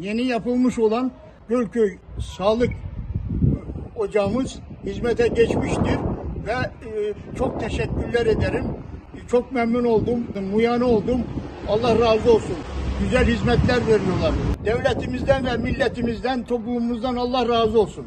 yeni yapılmış olan Gölköy Sağlık Ocağımız hizmete geçmiştir ve e, çok teşekkürler ederim. Çok memnun oldum, muyan oldum. Allah razı olsun. Güzel hizmetler veriyorlar. Devletimizden ve milletimizden, toplumumuzdan Allah razı olsun.